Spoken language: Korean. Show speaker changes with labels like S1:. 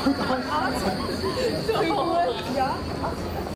S1: 아,
S2: 저거
S3: 뭐야?